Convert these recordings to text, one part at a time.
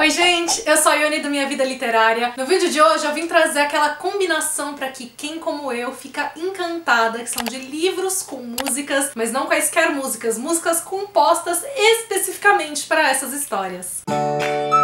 Oi gente, eu sou a Ione do Minha Vida Literária. No vídeo de hoje eu vim trazer aquela combinação para que quem como eu fica encantada, que são de livros com músicas, mas não quaisquer músicas, músicas compostas especificamente para essas histórias. Já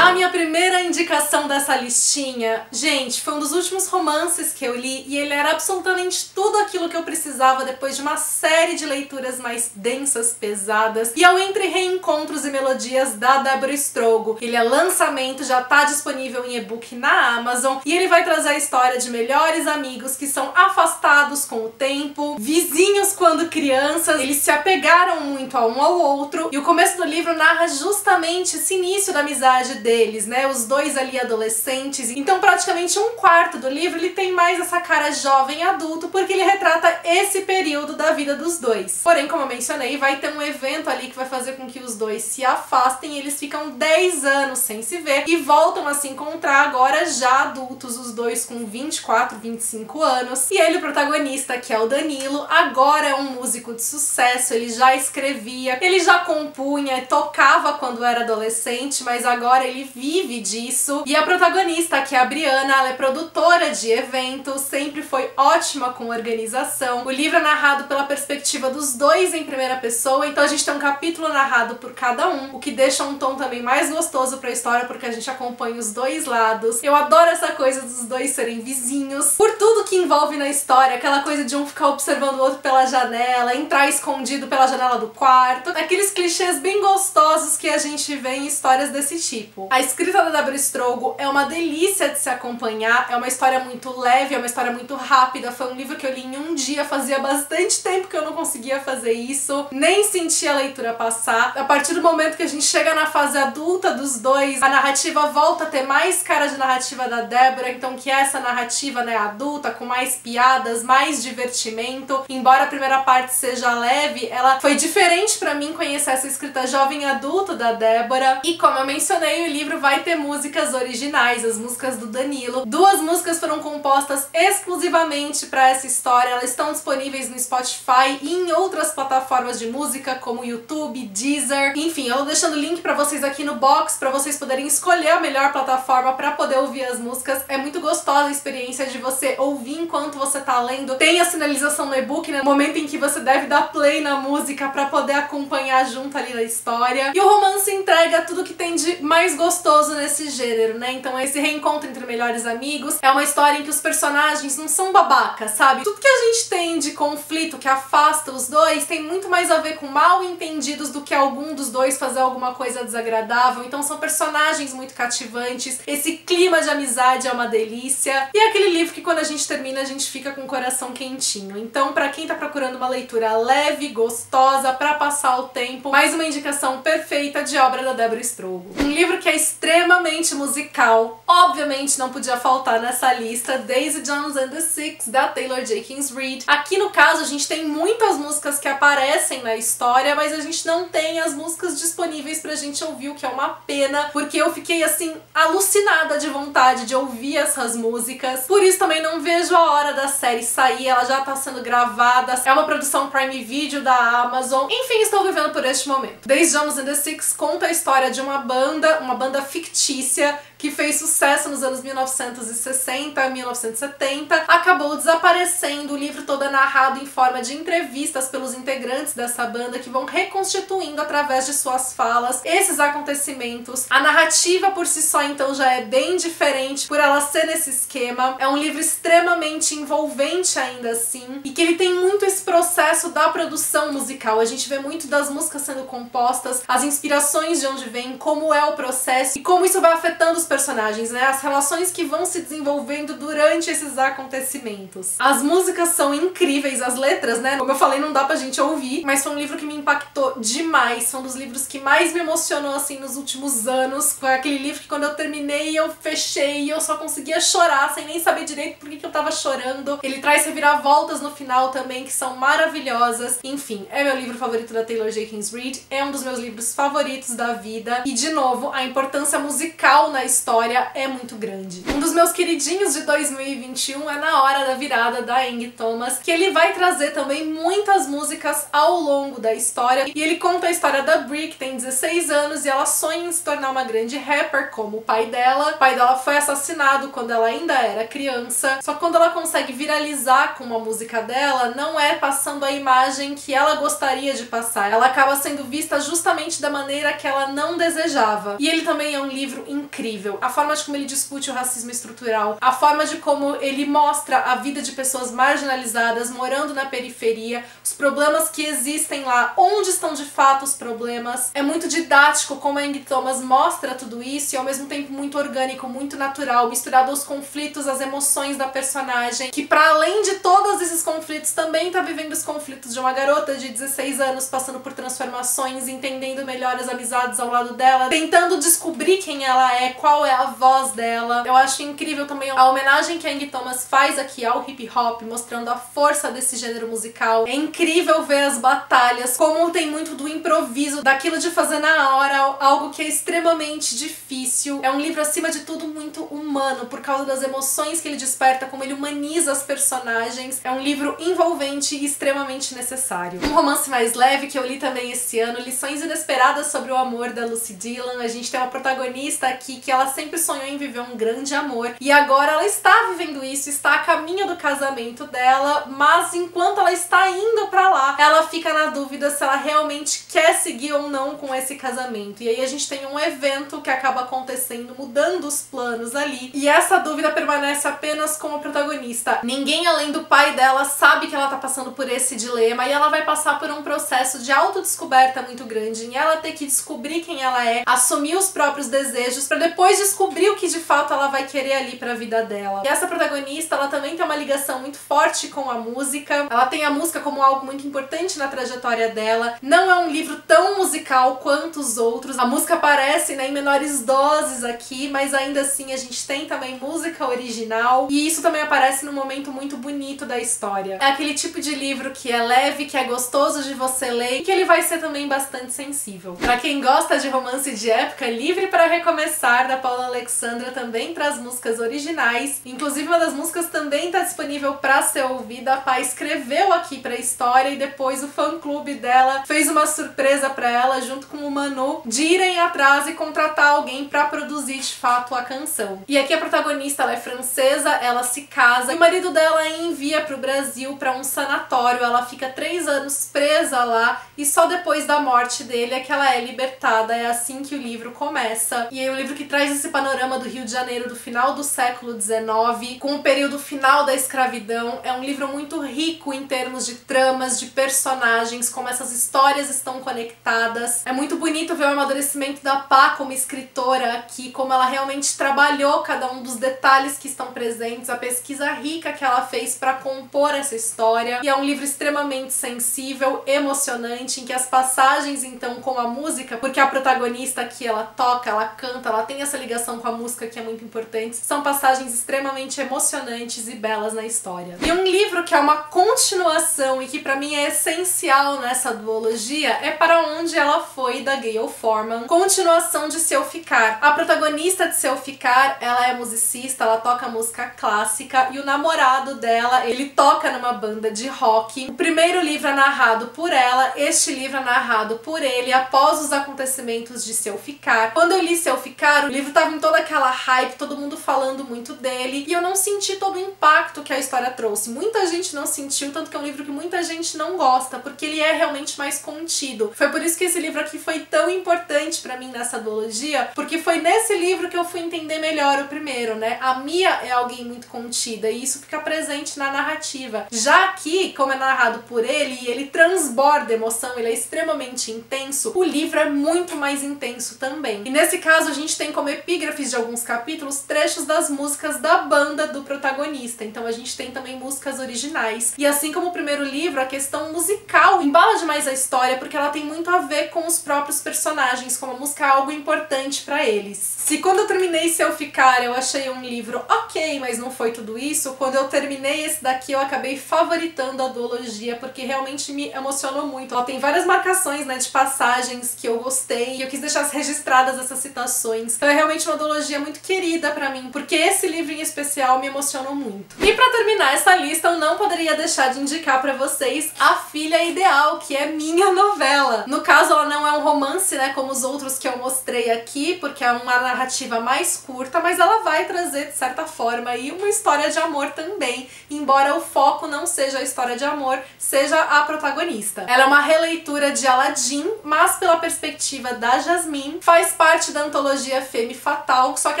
minha primeira indicação dessa listinha, gente, foi um dos últimos romances que eu li e ele era absolutamente tudo aquilo que eu precisava depois de uma série de leituras mais densas, pesadas. E ao Entre Reencontros e Melodias da Débora Strogo. Ele é lançamento, já tá disponível em e-book na Amazon e ele vai trazer a história de melhores amigos que são afastados com o tempo, vizinhos quando crianças, eles se apegaram muito a um ao outro e o começo do livro narra justamente esse início da amizade deles, né? Os dois ali adolescentes. Então, praticamente um quarto do livro ele tem mais essa cara jovem adulto, porque ele retrata esse período da vida dos dois. Porém, como eu mencionei, vai ter um evento ali que vai fazer com que os dois se afastem eles ficam 10 anos sem se ver e voltam a se encontrar agora já adultos, os dois com 24, 25 anos. E ele, o protagonista, que é o Danilo, agora é um músico de sucesso, ele já escrevia, ele já compunha, tocava quando era adolescente, mas agora ele vive disso. E a protagonista, que é a Briana, ela é produtora de eventos, sempre foi ótima com organização. O livro é narrado pela perspectiva dos dois em primeira pessoa, então a gente tem um capítulo narrado por cada um, o que deixa um tom também mais gostoso pra história, porque a gente acompanha os dois lados. Eu adoro essa coisa dos dois serem vizinhos. Por tudo que envolve na história, aquela coisa de um ficar observando o outro pela janela, entrar escondido pela janela do quarto, aqueles clichês bem gostosos que a gente vê em histórias desse tipo. A escrita da Débora Strogo é uma delícia de se acompanhar, é uma história muito leve, é uma história muito rápida, foi um livro que eu li em um dia, fazia bastante tempo que eu não conseguia fazer isso, nem sentia a leitura passar. A partir do momento que a gente chega na fase adulta dos dois, a narrativa volta a ter mais cara de narrativa da Débora, então que é essa narrativa né, adulta, com mais piadas, mais divertimento. Embora a primeira parte seja leve, ela foi diferente para mim conhecer essa escrita jovem adulta da Débora. E como eu mencionei, livro vai ter músicas originais, as músicas do Danilo. Duas músicas foram compostas exclusivamente para essa história, elas estão disponíveis no Spotify e em outras plataformas de música, como YouTube, Deezer. Enfim, eu vou deixando o link para vocês aqui no box, para vocês poderem escolher a melhor plataforma para poder ouvir as músicas. É muito gostosa a experiência de você ouvir enquanto você tá lendo. Tem a sinalização no e-book, né? No momento em que você deve dar play na música para poder acompanhar junto ali na história. E o romance entrega tudo que tem de mais gostoso gostoso nesse gênero, né? Então esse reencontro entre melhores amigos é uma história em que os personagens não são babacas, sabe? Tudo que a gente tem de conflito que afasta os dois tem muito mais a ver com mal entendidos do que algum dos dois fazer alguma coisa desagradável. Então são personagens muito cativantes. Esse clima de amizade é uma delícia. E é aquele livro que quando a gente termina a gente fica com o coração quentinho. Então para quem tá procurando uma leitura leve, gostosa, para passar o tempo, mais uma indicação perfeita de obra da Débora Strogo. Um livro que é extremamente musical. Obviamente não podia faltar nessa lista Daisy Jones and the Six, da Taylor Jenkins Reid. Aqui no caso a gente tem muitas músicas que aparecem na história, mas a gente não tem as músicas disponíveis pra gente ouvir, o que é uma pena, porque eu fiquei assim alucinada de vontade de ouvir essas músicas. Por isso também não vejo a hora da série sair, ela já tá sendo gravada, é uma produção Prime Video da Amazon. Enfim, estou vivendo por este momento. Daisy Jones and the Six conta a história de uma banda, uma banda fictícia que fez sucesso nos anos 1960 a 1970, acabou desaparecendo. O livro todo é narrado em forma de entrevistas pelos integrantes dessa banda que vão reconstituindo através de suas falas esses acontecimentos. A narrativa por si só então já é bem diferente por ela ser nesse esquema. É um livro extremamente envolvente ainda assim e que ele tem muito esse processo da produção musical. A gente vê muito das músicas sendo compostas, as inspirações de onde vem, como é o processo e como isso vai afetando os personagens, né? As relações que vão se desenvolvendo durante esses acontecimentos. As músicas são incríveis, as letras, né? Como eu falei, não dá pra gente ouvir, mas foi um livro que me impactou demais. Foi um dos livros que mais me emocionou, assim, nos últimos anos. Foi aquele livro que quando eu terminei, eu fechei e eu só conseguia chorar, sem nem saber direito por que eu tava chorando. Ele traz reviravoltas no final também, que são maravilhosas. Enfim, é meu livro favorito da Taylor Jenkins Reid, é um dos meus livros favoritos da vida. E, de novo, a importância importância musical na história é muito grande. Um dos meus queridinhos de 2021 é Na Hora da Virada, da Eng Thomas, que ele vai trazer também muitas músicas ao longo da história. E ele conta a história da Brie, que tem 16 anos, e ela sonha em se tornar uma grande rapper, como o pai dela. O pai dela foi assassinado quando ela ainda era criança. Só quando ela consegue viralizar com uma música dela, não é passando a imagem que ela gostaria de passar. Ela acaba sendo vista justamente da maneira que ela não desejava. E ele também é um livro incrível. A forma de como ele discute o racismo estrutural, a forma de como ele mostra a vida de pessoas marginalizadas morando na periferia, os problemas que existem lá, onde estão de fato os problemas. É muito didático como a Eng Thomas mostra tudo isso e ao mesmo tempo muito orgânico, muito natural, misturado aos conflitos, às emoções da personagem, que para além de todos esses conflitos também tá vivendo os conflitos de uma garota de 16 anos passando por transformações, entendendo melhor as amizades ao lado dela, tentando descobrir quem ela é, qual é a voz dela. Eu acho incrível também a homenagem que a Eng Thomas faz aqui ao hip hop, mostrando a força desse gênero musical. É incrível ver as batalhas, como tem muito do improviso, daquilo de fazer na hora, algo que é extremamente difícil. É um livro, acima de tudo, muito humano, por causa das emoções que ele desperta, como ele humaniza as personagens. É um livro envolvente e extremamente necessário. Um romance mais leve que eu li também esse ano, Lições Inesperadas sobre o Amor, da Lucy Dillon. A gente tem uma protagonista aqui que ela sempre sonhou em viver um grande amor e agora ela está vivendo isso, está a caminho do casamento dela, mas enquanto ela está indo para lá, ela fica na dúvida se ela realmente quer seguir ou não com esse casamento. E aí a gente tem um evento que acaba acontecendo, mudando os planos ali. E essa dúvida permanece apenas com a protagonista. Ninguém além do pai dela sabe que ela tá passando por esse dilema e ela vai passar por um processo de autodescoberta muito grande em ela ter que descobrir quem ela é, assumir os próprios desejos para depois descobrir o que de fato ela vai querer ali para a vida dela. E essa protagonista, ela também tem uma ligação muito forte com a música. Ela tem a música como algo muito importante na trajetória dela. Não é um livro tão musical quanto os outros. A música aparece né, em menores doses aqui, mas ainda assim a gente tem também música original. E isso também aparece num momento muito bonito da história. É aquele tipo de livro que é leve, que é gostoso de você ler e que ele vai ser também bastante sensível. Para quem gosta de romance de época, Livre para Recomeçar, da Paula Alexandra, também traz músicas originais. Inclusive, uma das músicas também está disponível para ser ouvida. A Pá escreveu aqui para a história e depois o fã-clube dela fez uma surpresa para ela, junto com o Manu, de irem atrás e contratar alguém para produzir de fato a canção. E aqui a protagonista ela é francesa, ela se casa e o marido dela envia para o Brasil para um sanatório. Ela fica três anos presa lá e só depois da morte dele é que ela é libertada. É assim que o livro começa. E é um livro que traz esse panorama do Rio de Janeiro do final do século XIX, com o período final da escravidão. É um livro muito rico em termos de tramas, de personagens, como essas histórias estão conectadas. É muito bonito ver o amadurecimento da Pá como escritora aqui, como ela realmente trabalhou cada um dos detalhes que estão presentes, a pesquisa rica que ela fez para compor essa história. E é um livro extremamente sensível, emocionante, em que as passagens então com a música, porque a protagonista aqui ela toca, ela canta, ela tem essa ligação com a música que é muito importante, são passagens extremamente emocionantes e belas na história. E um livro que é uma continuação e que para mim é essencial nessa duologia é Para Onde Ela Foi, da Gayle Forman, continuação de Seu Ficar. A protagonista de Seu Ficar, ela é musicista, ela toca música clássica e o namorado dela, ele toca numa banda de rock. O primeiro livro é narrado por ela, este livro é narrado por ele após os acontecimentos de Seu Ficar. Quando eu li Seu Ficar, o livro tava em toda aquela hype, todo mundo falando muito dele, e eu não senti todo o impacto que a história trouxe. Muita gente não sentiu, tanto que é um livro que muita gente não gosta, porque ele é realmente mais contido. Foi por isso que esse livro aqui foi tão importante para mim nessa duologia, porque foi nesse livro que eu fui entender melhor o primeiro, né? A Mia é alguém muito contida e isso fica presente na narrativa. Já aqui, como é narrado por ele e ele transborda emoção, ele é extremamente intenso, o livro é muito mais intenso também. E nesse caso a gente tem como epígrafes de alguns capítulos trechos das músicas da banda do protagonista. Então a gente tem também músicas originais. E assim como o primeiro livro, a questão musical embala demais a história porque ela tem muito a ver com os próprios personagens, como a música é algo importante para eles. Se quando eu terminei Se Eu Ficar eu achei um livro ok, mas não foi tudo isso, quando eu terminei esse daqui eu acabei favoritando a duologia porque realmente me emocionou muito. Ela tem várias marcações, né, de passagens que eu gostei e eu quis deixar registradas essas citações. Então é realmente uma duologia muito querida para mim, porque esse livro em especial me emocionou muito. E para terminar essa lista, eu não poderia deixar de indicar para vocês A Filha Ideal, que é minha novela. No caso, ela não é um romance, né, como os outros que eu mostrei aqui, porque é uma narrativa mais curta, mas ela vai trazer, de certa forma, aí uma história de amor também, embora o foco não seja a história de amor, seja a protagonista. Ela é uma releitura de Aladdin, mas pela perspectiva da Jasmine, faz parte da antologia Femme Fatal, só que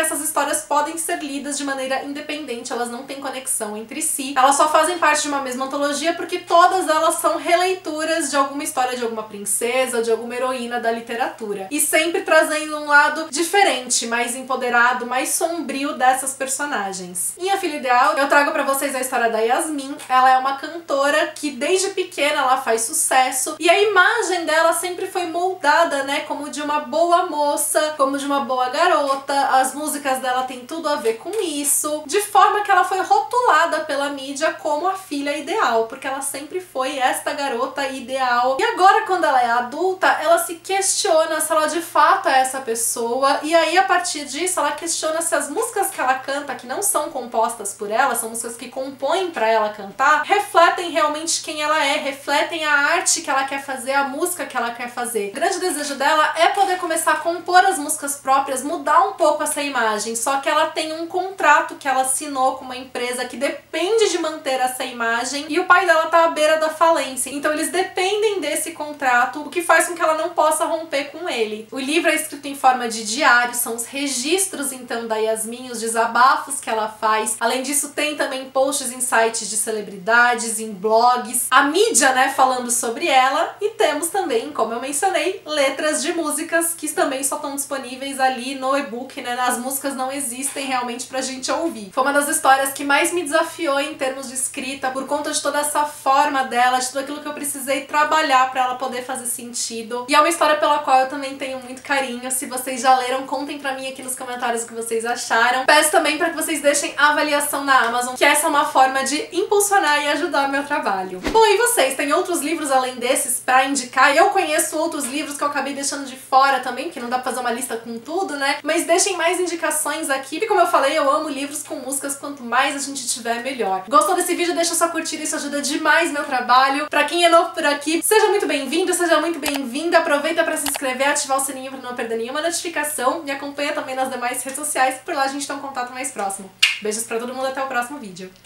essas histórias podem ser lidas de maneira independente, elas não têm conexão entre si. Elas só fazem parte de uma mesma antologia porque todas elas são releituras de alguma história de alguma princesa, de alguma heroína da literatura. E sempre trazendo um lado diferente, mais empoderado, mais sombrio dessas personagens. Em A Filha Ideal, eu trago para vocês a história da Yasmin. Ela é uma cantora que desde pequena ela faz sucesso e a imagem dela sempre foi moldada, né, como de uma boa moça, como de uma boa garota. As músicas dela têm tudo a ver com isso, de forma que ela foi rotulada pela mídia como a filha ideal, porque ela sempre foi esta garota ideal. E agora quando ela é adulta, ela se questiona se ela de fato é essa pessoa e aí a partir disso ela questiona se as músicas que ela canta, que não são compostas por ela, são músicas que compõem para ela cantar, refletem realmente quem ela é, refletem a arte que ela quer fazer, a música que ela quer fazer. O grande desejo dela é poder começar a compor as músicas próprias, mudar um pouco essa imagem, só que ela tem um contrato que ela assinou com uma empresa que depende de manter essa imagem e o pai dela tá à beira da falência. Então eles dependem desse contrato, o que faz com que ela não possa romper com ele. O livro é escrito em forma de diário, são os registros então da Yasmin, os desabafos que ela faz. Além disso, tem também posts em sites de celebridades, em blogs, a mídia, né, falando sobre ela, e temos também, como eu mencionei, letras de músicas que também só estão disponíveis ali no e-book, né? As músicas não existem realmente pra gente ouvir. Foi uma das histórias que mais me desafiou em termos de escrita, por conta de toda essa forma dela, de tudo aquilo que eu precisei trabalhar para ela poder fazer sentido. E é uma história pela qual eu também tenho muito carinho. Se vocês já leram, contem pra mim aqui nos comentários o que vocês acharam. Peço também para que vocês deixem avaliação na Amazon, que essa é uma forma de impulsionar e ajudar o meu trabalho. Bom, e vocês? Tem outros livros além desses para indicar? Eu conheço outros livros que eu acabei deixando de fora também, que não dá pra fazer uma lista com tudo, né? Mas deixem mais indicações aqui. E como eu falei, eu amo livros com músicas, quanto mais a gente tiver, melhor. Gostou desse vídeo? Deixa sua curtida, isso ajuda demais meu trabalho. Pra quem é novo por aqui, seja muito bem-vindo, seja muito bem-vinda. Aproveita pra se inscrever, ativar o sininho pra não perder nenhuma notificação. Me acompanha também nas demais redes sociais, por lá a gente tem um contato mais próximo. Beijos pra todo mundo, até o próximo vídeo.